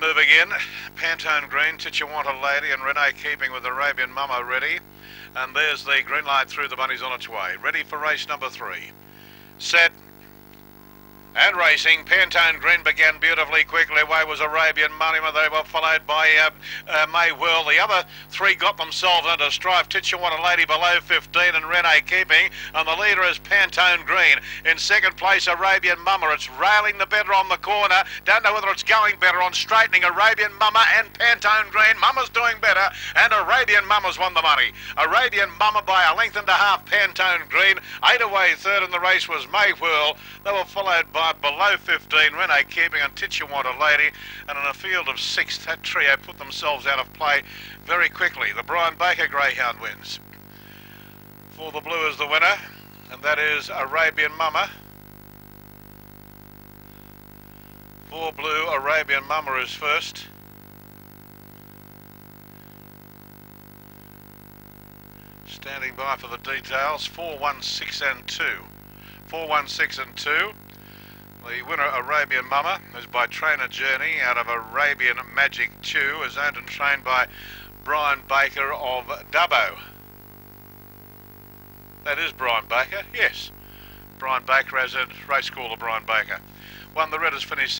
moving in. Pantone Green, Titchawanta Lady and Renee keeping with Arabian Mama ready. And there's the green light through the money's on its way. Ready for race number three. Set. And racing, Pantone Green began beautifully quickly. Away was Arabian Money. They were followed by uh, uh, May Whirl. The other three got themselves under strife. Titchawanta Lady below 15 and Rene keeping. And the leader is Pantone Green. In second place, Arabian Mama. It's railing the better on the corner. Don't know whether it's going better on straightening. Arabian Mama and Pantone Green. Mama's doing better. And Arabian Mama's won the money. Arabian Mama by a length and a half. Pantone Green. Eight away third in the race was May Whirl. They were followed by below 15, Rene keeping on Titchawanta Lady, and in a field of six, that trio put themselves out of play very quickly. The Brian Baker Greyhound wins. For the blue is the winner, and that is Arabian Mama. For blue, Arabian Mama is first. Standing by for the details, 416 and 2. 416 and 2. The winner, Arabian Mama, is by Trainer Journey out of Arabian Magic Chew, is owned and trained by Brian Baker of Dubbo. That is Brian Baker, yes. Brian Baker as a race caller Brian Baker. Won the red has finished